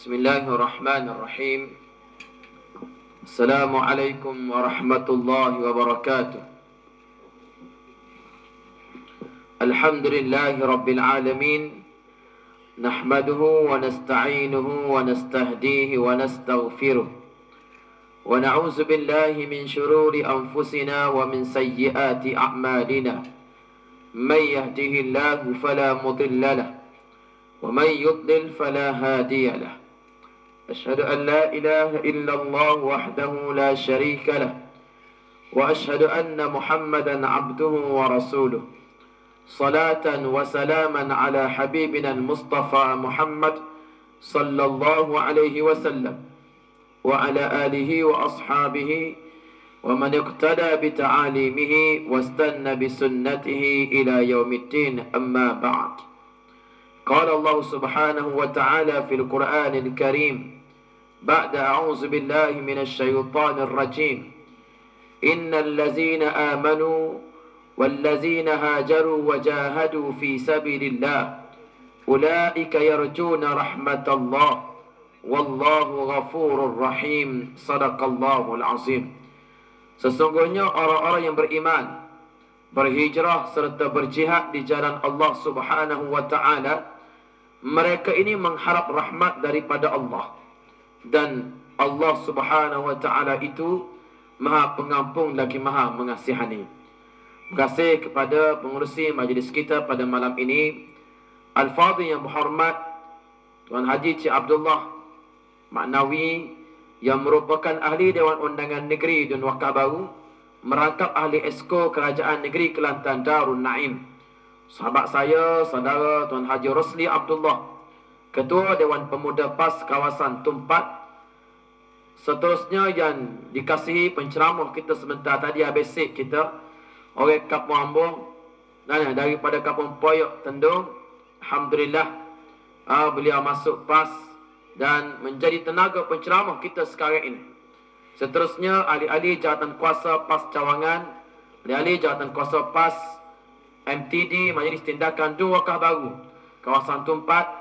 بسم الله الرحمن الرحيم. السلام عليكم ورحمة الله وبركاته. الحمد لله رب العالمين. نحمده ونستعينه ونستهديه ونستغفره. ونعوذ بالله من شرور أنفسنا ومن سيئات أعمالنا. من يهده الله فلا مضل له ومن يضلل فلا هادي له. أشهد أن لا إله إلا الله وحده لا شريك له وأشهد أن محمدا عبده ورسوله. صلاة وسلاما على حبيبنا المصطفى محمد صلى الله عليه وسلم وعلى آله وأصحابه ومن اقتدى بتعاليمه واستنى بسنته إلى يوم الدين أما بعد. قال الله سبحانه وتعالى في القرآن الكريم بعد أعوذ بالله من الشيطان الرجيم إن الذين آمنوا والذين هاجروا وجاهدوا في سبيل الله أولئك يرجون رحمة الله والله غفور رحيم صدق الله العظيم Sesungguhnya orang-orang yang beriman berhijrah serta berjihad di jalan Allah Subhanahu wa taala mereka ini mengharap rahmat daripada Allah dan Allah Subhanahu wa taala itu Maha Pengampun lagi Maha Mengasihani. Terima kasih kepada pengurusi majlis kita pada malam ini Al-Fadhil yang berhormat Tuan Haji Cik Abdullah Maknawi yang merupakan ahli Dewan Undangan Negeri dan Wakaf Baru merangkap ahli esko Kerajaan Negeri Kelantan Darul Naim. Sahabat saya, saudara Tuan Haji Rosli Abdullah, Ketua Dewan Pemuda PAS kawasan Tumpat. Seterusnya yang dikasihi penceramah kita sebentar tadi abesik kita, orang Kampung Ambon, dan daripada Kampung Poyok Tendung, Alhamdulillah, uh, beliau masuk PAS dan menjadi tenaga penceramah kita sekarang ini. Seterusnya ahli-ahli jawatan kuasa PAS Cawangan, ahli-ahli jawatan kuasa PAS MTD Majlis Tindakan Dua Wakaf Baru, kawasan Tumpat,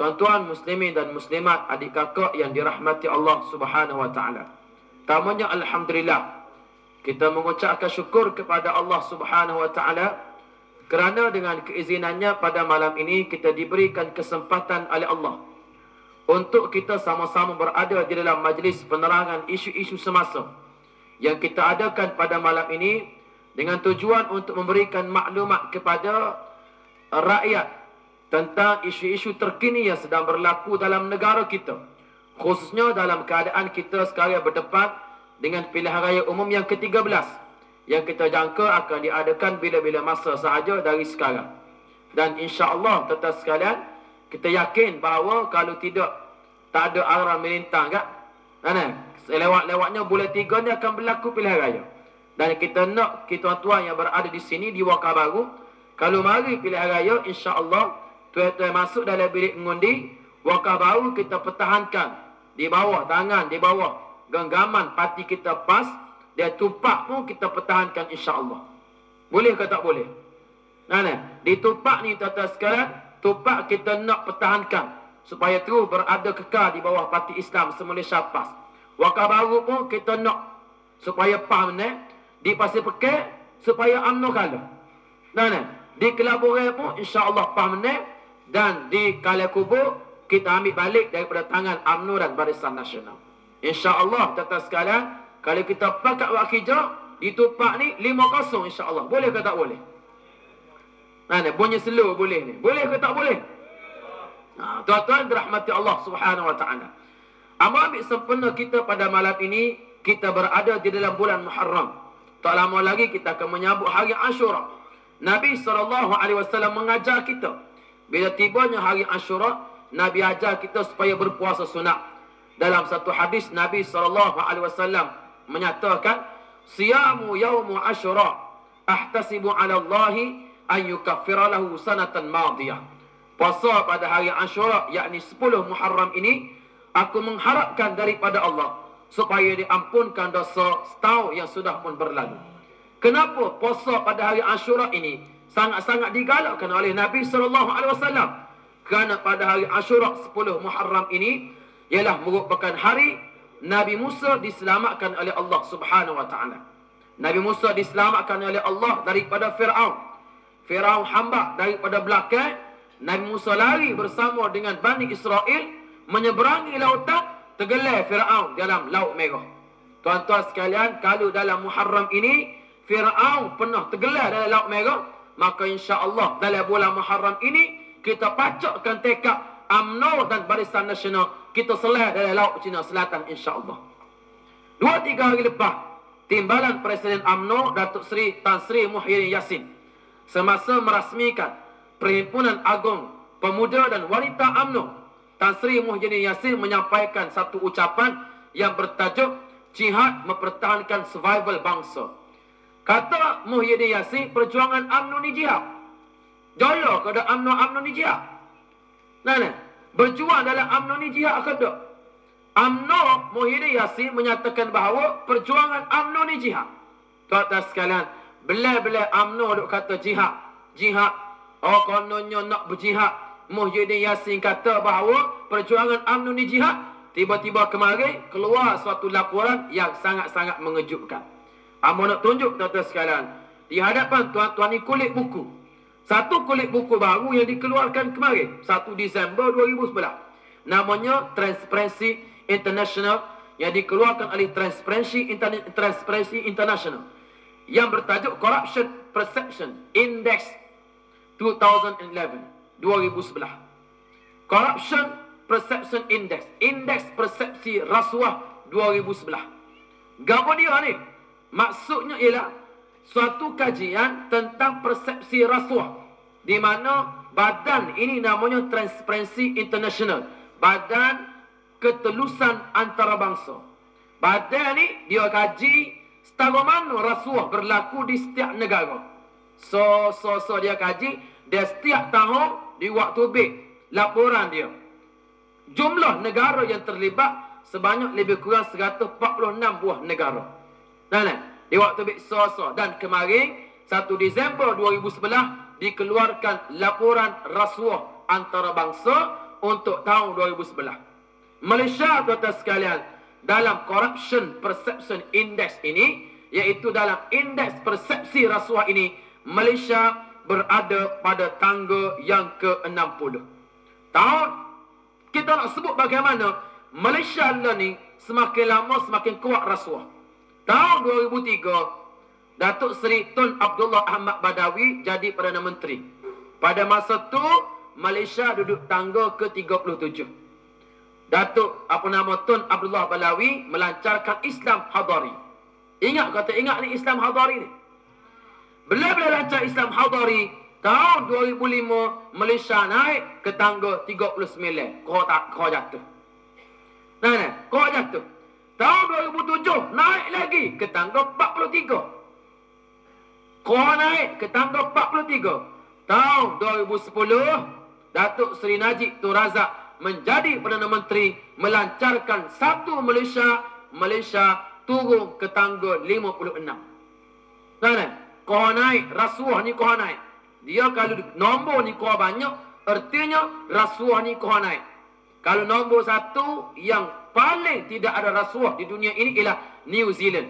tuan-tuan muslimin dan muslimat adik kakak yang dirahmati Allah Subhanahu wa taala. Tamanya alhamdulillah kita mengucapkan syukur kepada Allah Subhanahu wa taala kerana dengan keizinannya pada malam ini kita diberikan kesempatan oleh Allah untuk kita sama-sama berada di dalam majlis penerangan isu-isu semasa yang kita adakan pada malam ini dengan tujuan untuk memberikan maklumat kepada rakyat tentang isu-isu terkini yang sedang berlaku dalam negara kita khususnya dalam keadaan kita sekarang berdepan dengan pilihan raya umum yang ke-13 yang kita jangka akan diadakan bila-bila masa sahaja dari sekarang dan insya-Allah tetap sekalian kita yakin bahawa kalau tidak tak ada arah melintang kan? Mana? Lewat-lewatnya bulan tiga ni akan berlaku pilihan raya. Dan kita nak kita tuan yang berada di sini di Wakaf Baru, kalau mari pilihan raya insya-Allah tuan-tuan masuk dalam bilik mengundi, Wakaf Baru kita pertahankan di bawah tangan, di bawah genggaman parti kita PAS, dia tumpak pun kita pertahankan insya-Allah. Boleh ke tak boleh? Mana? Di tumpak ni tuan-tuan sekarang, tumpak kita nak pertahankan supaya terus berada kekal di bawah parti Islam se-Malaysia PAS. Wakaf baru pun kita nak supaya PAS ni di Pasir Pekeh supaya UMNO kalah. Dan di Kelaburai pun insya-Allah PAS ni dan di Kuala Kubur kita ambil balik daripada tangan UMNO dan Barisan Nasional. Insya-Allah tetap sekalian kalau kita pakat buat kerja di tupak ni 5-0 insya-Allah. Boleh ke tak boleh? Mana bunyi slow boleh ni. Boleh ke tak boleh? Ha, tuan-tuan dirahmati Allah Subhanahu wa taala. Amal ambil sempurna kita pada malam ini kita berada di dalam bulan Muharram. Tak lama lagi kita akan menyambut hari Ashura. Nabi wasallam mengajar kita bila tibanya hari Ashura, Nabi ajar kita supaya berpuasa sunat. Dalam satu hadis Nabi wasallam menyatakan, "Siyamu yaumu Ashura ahtasibu 'ala Allah an yukaffira lahu sanatan madiyah." puasa pada hari Ashura yakni 10 Muharram ini aku mengharapkan daripada Allah supaya diampunkan dosa setahun yang sudah pun berlalu. Kenapa puasa pada hari Ashura ini sangat-sangat digalakkan oleh Nabi sallallahu alaihi wasallam? Kerana pada hari Ashura 10 Muharram ini ialah merupakan hari Nabi Musa diselamatkan oleh Allah Subhanahu wa taala. Nabi Musa diselamatkan oleh Allah daripada Firaun. Firaun hamba daripada belakang, Nabi Musa lari bersama dengan Bani Israel menyeberangi lautan, tergelar Firaun dalam Laut Merah. Tuan-tuan sekalian, kalau dalam Muharram ini Firaun pernah tergelar dalam Laut Merah, maka insya-Allah dalam bulan Muharram ini kita pacakkan tekad UMNO dan Barisan Nasional kita selah dari Laut Cina Selatan insya-Allah. Dua tiga hari lepas, timbalan Presiden UMNO Datuk Seri Tan Sri Muhyiddin Yassin semasa merasmikan Perhimpunan Agung Pemuda dan Wanita UMNO, Tan Sri Muhyiddin Yassin menyampaikan satu ucapan yang bertajuk Jihad Mempertahankan Survival Bangsa. Kata Muhyiddin Yassin, perjuangan UMNO ni jihad. Jaya kepada UMNO-UMNO ni jihad. Nah, nah. Berjuang dalam UMNO ni jihad ke tak? UMNO Muhyiddin Yassin menyatakan bahawa perjuangan UMNO ni jihad. Tuan-tuan sekalian, belai-belai UMNO duk kata jihad. Jihad. Oh, kononnya nak berjihad. Muhyiddin Yassin kata bahawa perjuangan UMNO ni jihad. Tiba-tiba kemarin keluar suatu laporan yang sangat-sangat mengejutkan. Amo nak tunjuk tuan-tuan sekalian. Di hadapan tuan-tuan ni kulit buku. Satu kulit buku baru yang dikeluarkan kemarin, 1 Disember 2011. Namanya Transparency International yang dikeluarkan oleh Transparency, Internet, Transparency International yang bertajuk Corruption Perception Index 2011 2011. Corruption Perception Index, Indeks Persepsi Rasuah 2011. Gapo dia ni? Maksudnya ialah suatu kajian tentang persepsi rasuah di mana badan ini namanya Transparency International badan ketelusan antarabangsa. Badan ini dia kaji setara mana rasuah berlaku di setiap negara. So so so dia kaji dia setiap tahun di waktu B laporan dia. Jumlah negara yang terlibat sebanyak lebih kurang 146 buah negara nah, nah di waktu B so so dan kemarin 1 Disember 2011 dikeluarkan laporan rasuah antarabangsa untuk tahun 2011. Malaysia tuan-tuan sekalian dalam Corruption Perception Index ini iaitu dalam indeks persepsi rasuah ini Malaysia berada pada tangga yang ke-60. Tahun kita nak sebut bagaimana Malaysia ni semakin lama semakin kuat rasuah. Tahun 2003 Datuk Seri Tun Abdullah Ahmad Badawi jadi Perdana Menteri. Pada masa tu Malaysia duduk tangga ke-37. Datuk apa nama Tun Abdullah Badawi melancarkan Islam Hadari. Ingat kata ingat ni Islam Hadari ni. Bila-bila lancar Islam Hadari, tahun 2005 Malaysia naik ke tangga 39. Kau tak kau jatuh. Nah, nah, kau jatuh. Tahun 2007 naik lagi ke tangga 43. Kau naik ke tangga 43. Tahun 2010, Datuk Seri Najib Tun Razak menjadi Perdana Menteri melancarkan satu Malaysia, Malaysia turun ke tangga 56. Mana? Kau naik, rasuah ni kau naik. Dia kalau nombor ni kau banyak, artinya rasuah ni kau naik. Kalau nombor satu yang paling tidak ada rasuah di dunia ini ialah New Zealand.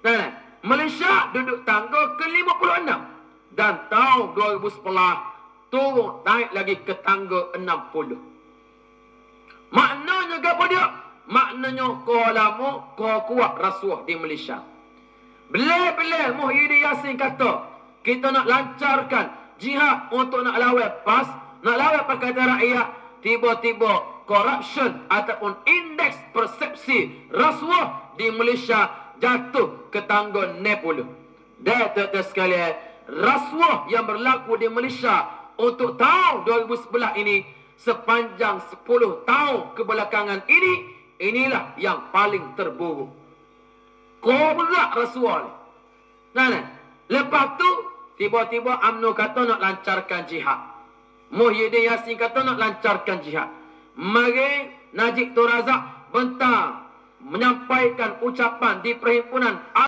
Mana? Malaysia duduk tangga ke-56 dan tahun 2011 turun naik lagi ke tangga 60. Maknanya apa dia? Maknanya kau lama kau kuat rasuah di Malaysia. Bila-bila Muhyiddin Yassin kata kita nak lancarkan jihad untuk nak lawan PAS, nak lawan Pakatan Rakyat, tiba-tiba corruption ataupun indeks persepsi rasuah di Malaysia jatuh ke tangga 60. Dan tuan-tuan sekalian, rasuah yang berlaku di Malaysia untuk tahun 2011 ini sepanjang 10 tahun kebelakangan ini, inilah yang paling terburuk. Berat rasuah ni. Nah, nah. Lepas tu, tiba-tiba UMNO kata nak lancarkan jihad. Muhyiddin Yassin kata nak lancarkan jihad. Mari Najib Turazak bentang menyampaikan ucapan di perhimpunan